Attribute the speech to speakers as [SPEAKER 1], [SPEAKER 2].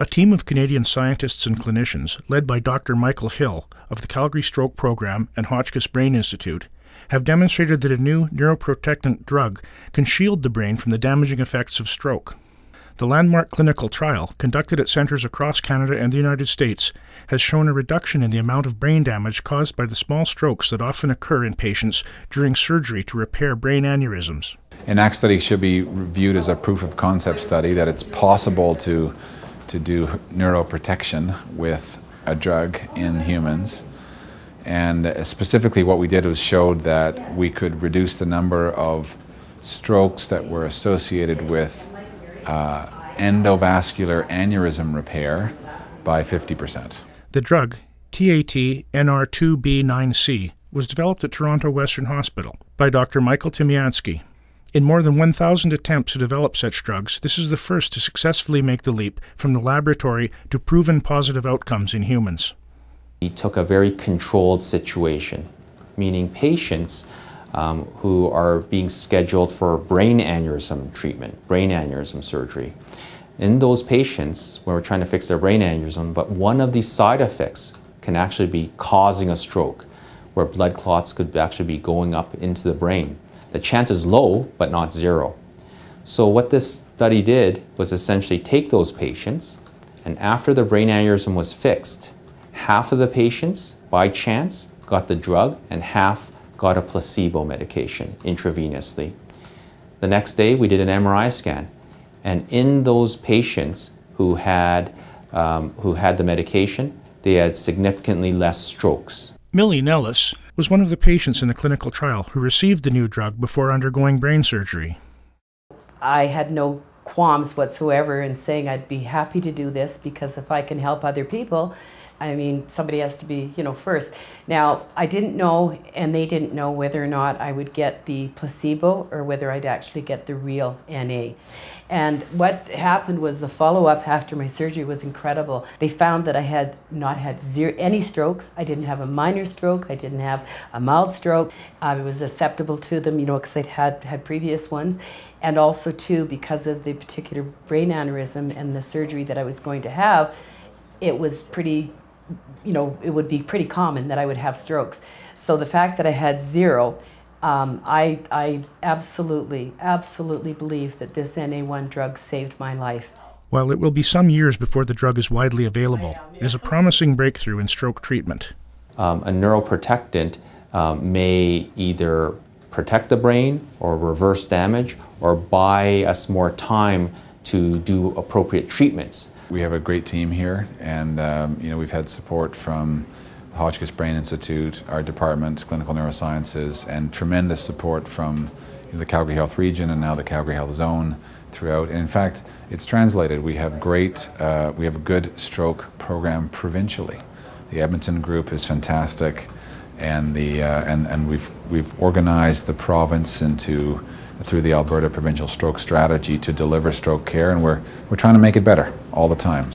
[SPEAKER 1] A team of Canadian scientists and clinicians, led by Dr. Michael Hill of the Calgary Stroke Program and Hotchkiss Brain Institute, have demonstrated that a new neuroprotectant drug can shield the brain from the damaging effects of stroke. The landmark clinical trial, conducted at centres across Canada and the United States, has shown a reduction in the amount of brain damage caused by the small strokes that often occur in patients during surgery to repair brain aneurysms.
[SPEAKER 2] ENACT study should be viewed as a proof of concept study that it's possible to to do neuroprotection with a drug in humans. And specifically, what we did was showed that we could reduce the number of strokes that were associated with uh, endovascular aneurysm repair by 50%.
[SPEAKER 1] The drug, TAT NR2B9C, was developed at Toronto Western Hospital by Dr. Michael Tymianski in more than 1,000 attempts to develop such drugs, this is the first to successfully make the leap from the laboratory to proven positive outcomes in humans.
[SPEAKER 3] We took a very controlled situation, meaning patients um, who are being scheduled for brain aneurysm treatment, brain aneurysm surgery. In those patients, when we're trying to fix their brain aneurysm, but one of these side effects can actually be causing a stroke, where blood clots could actually be going up into the brain. The chance is low, but not zero. So what this study did was essentially take those patients, and after the brain aneurysm was fixed, half of the patients, by chance, got the drug, and half got a placebo medication intravenously. The next day, we did an MRI scan, and in those patients who had, um, who had the medication, they had significantly less strokes.
[SPEAKER 1] Millie Nellis was one of the patients in the clinical trial who received the new drug before undergoing brain surgery.
[SPEAKER 4] I had no qualms whatsoever in saying I'd be happy to do this because if I can help other people, I mean, somebody has to be, you know, first. Now, I didn't know, and they didn't know whether or not I would get the placebo or whether I'd actually get the real NA. And what happened was the follow up after my surgery was incredible. They found that I had not had zero, any strokes. I didn't have a minor stroke. I didn't have a mild stroke. I was acceptable to them, you know, because I'd had, had previous ones. And also, too, because of the particular brain aneurysm and the surgery that I was going to have, it was pretty, you know, it would be pretty common that I would have strokes. So the fact that I had zero um, I, I absolutely, absolutely believe that this NA1 drug saved my life.
[SPEAKER 1] While it will be some years before the drug is widely available, it is a promising breakthrough in stroke treatment.
[SPEAKER 3] Um, a neuroprotectant um, may either protect the brain or reverse damage or buy us more time to do appropriate treatments.
[SPEAKER 2] We have a great team here, and um, you know we've had support from the Hotchkiss Brain Institute, our department, Clinical Neurosciences, and tremendous support from you know, the Calgary Health Region and now the Calgary Health Zone throughout. And in fact, it's translated. We have great, uh, we have a good stroke program provincially. The Edmonton group is fantastic, and the uh, and and we've we've organized the province into through the Alberta Provincial Stroke Strategy to deliver stroke care, and we're we're trying to make it better all the time.